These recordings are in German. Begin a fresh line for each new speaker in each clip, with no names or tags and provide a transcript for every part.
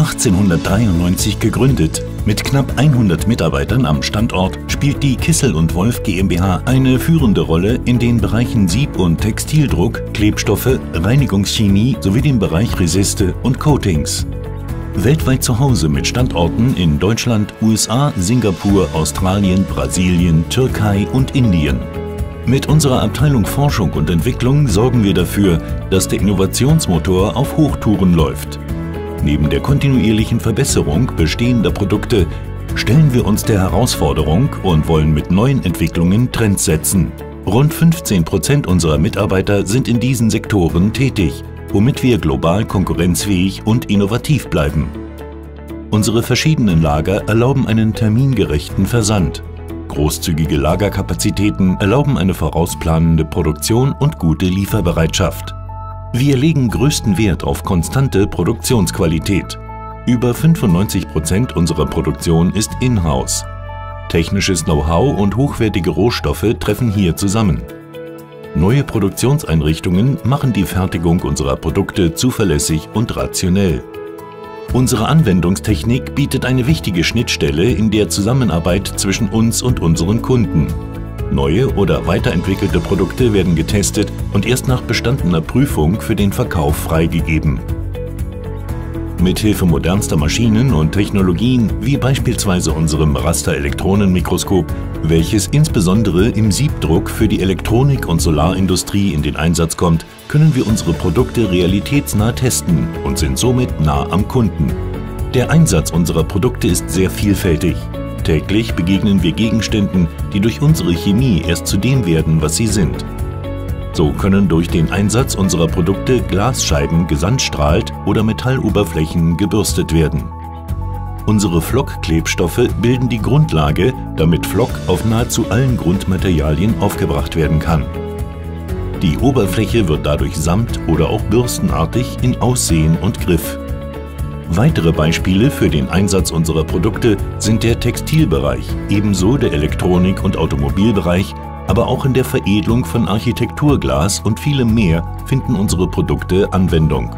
1893 gegründet. Mit knapp 100 Mitarbeitern am Standort spielt die Kissel und Wolf GmbH eine führende Rolle in den Bereichen Sieb- und Textildruck, Klebstoffe, Reinigungschemie sowie dem Bereich Resiste und Coatings. Weltweit zu Hause mit Standorten in Deutschland, USA, Singapur, Australien, Brasilien, Türkei und Indien. Mit unserer Abteilung Forschung und Entwicklung sorgen wir dafür, dass der Innovationsmotor auf Hochtouren läuft. Neben der kontinuierlichen Verbesserung bestehender Produkte stellen wir uns der Herausforderung und wollen mit neuen Entwicklungen Trends setzen. Rund 15 Prozent unserer Mitarbeiter sind in diesen Sektoren tätig womit wir global konkurrenzfähig und innovativ bleiben. Unsere verschiedenen Lager erlauben einen termingerechten Versand. Großzügige Lagerkapazitäten erlauben eine vorausplanende Produktion und gute Lieferbereitschaft. Wir legen größten Wert auf konstante Produktionsqualität. Über 95 Prozent unserer Produktion ist in-house. Technisches Know-how und hochwertige Rohstoffe treffen hier zusammen. Neue Produktionseinrichtungen machen die Fertigung unserer Produkte zuverlässig und rationell. Unsere Anwendungstechnik bietet eine wichtige Schnittstelle in der Zusammenarbeit zwischen uns und unseren Kunden. Neue oder weiterentwickelte Produkte werden getestet und erst nach bestandener Prüfung für den Verkauf freigegeben. Mithilfe modernster Maschinen und Technologien, wie beispielsweise unserem Raster-Elektronenmikroskop, welches insbesondere im Siebdruck für die Elektronik- und Solarindustrie in den Einsatz kommt, können wir unsere Produkte realitätsnah testen und sind somit nah am Kunden. Der Einsatz unserer Produkte ist sehr vielfältig. Täglich begegnen wir Gegenständen, die durch unsere Chemie erst zu dem werden, was sie sind. So können durch den Einsatz unserer Produkte Glasscheiben gesandstrahlt oder Metalloberflächen gebürstet werden. Unsere Flock-Klebstoffe bilden die Grundlage, damit Flock auf nahezu allen Grundmaterialien aufgebracht werden kann. Die Oberfläche wird dadurch samt- oder auch bürstenartig in Aussehen und Griff. Weitere Beispiele für den Einsatz unserer Produkte sind der Textilbereich, ebenso der Elektronik- und Automobilbereich aber auch in der Veredelung von Architekturglas und vielem mehr finden unsere Produkte Anwendung.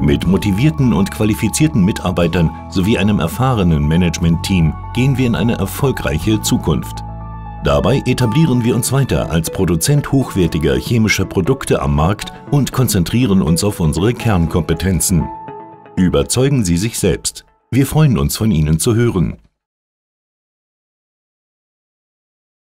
Mit motivierten und qualifizierten Mitarbeitern sowie einem erfahrenen Management-Team gehen wir in eine erfolgreiche Zukunft. Dabei etablieren wir uns weiter als Produzent hochwertiger chemischer Produkte am Markt und konzentrieren uns auf unsere Kernkompetenzen. Überzeugen Sie sich selbst. Wir freuen uns, von Ihnen zu hören.